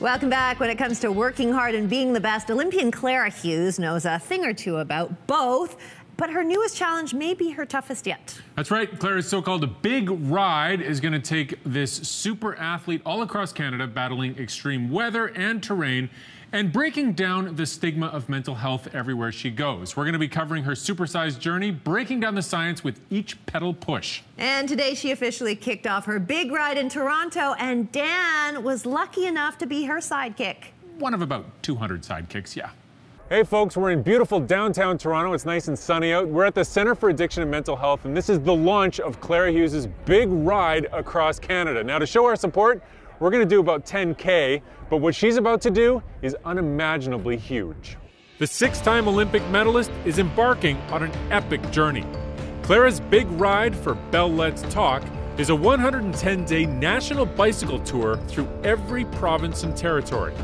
Welcome back. When it comes to working hard and being the best, Olympian Clara Hughes knows a thing or two about both, but her newest challenge may be her toughest yet. That's right. Clara's so called Big Ride is going to take this super athlete all across Canada battling extreme weather and terrain and breaking down the stigma of mental health everywhere she goes. We're going to be covering her supersized journey, breaking down the science with each pedal push. And today she officially kicked off her big ride in Toronto, and Dan was lucky enough to be her sidekick. One of about 200 sidekicks, yeah. Hey folks, we're in beautiful downtown Toronto. It's nice and sunny out. We're at the Center for Addiction and Mental Health, and this is the launch of Clara Hughes' big ride across Canada. Now, to show our support, we're gonna do about 10K, but what she's about to do is unimaginably huge. The six time Olympic medalist is embarking on an epic journey. Clara's big ride for Bell Let's Talk is a 110 day national bicycle tour through every province and territory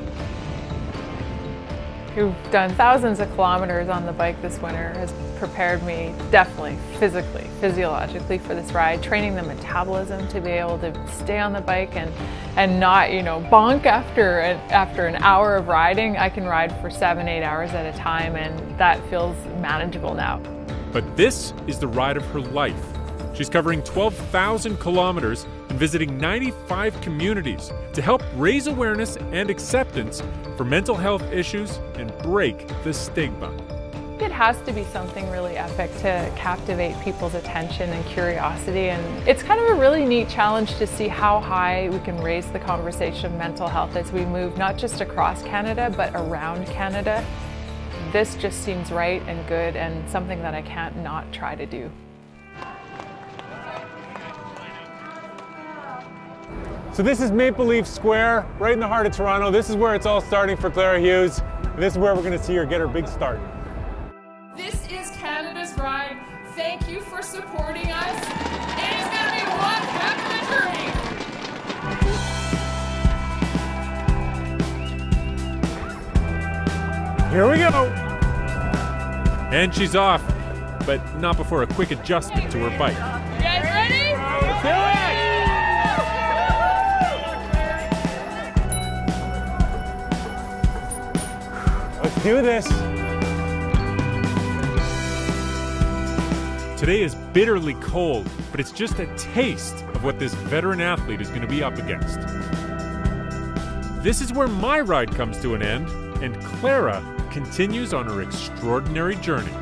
who've done thousands of kilometers on the bike this winter has prepared me definitely physically, physiologically for this ride, training the metabolism to be able to stay on the bike and, and not, you know, bonk after an, after an hour of riding. I can ride for seven, eight hours at a time and that feels manageable now. But this is the ride of her life. She's covering 12,000 kilometers and visiting 95 communities to help raise awareness and acceptance for mental health issues and break the stigma. It has to be something really epic to captivate people's attention and curiosity and it's kind of a really neat challenge to see how high we can raise the conversation of mental health as we move not just across Canada but around Canada. This just seems right and good and something that I can't not try to do. So this is Maple Leaf Square, right in the heart of Toronto. This is where it's all starting for Clara Hughes. And this is where we're gonna see her get her big start. This is Canada's Ride. Thank you for supporting us. And It is gonna be one heck of a journey. Here we go. And she's off, but not before a quick adjustment to her bike. You guys ready? Let's do it! Let's do this. Today is bitterly cold, but it's just a taste of what this veteran athlete is going to be up against. This is where my ride comes to an end, and Clara continues on her extraordinary journey.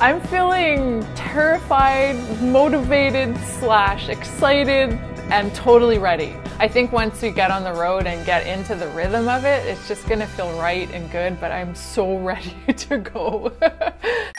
I'm feeling terrified, motivated, slash excited, and totally ready. I think once we get on the road and get into the rhythm of it, it's just gonna feel right and good, but I'm so ready to go.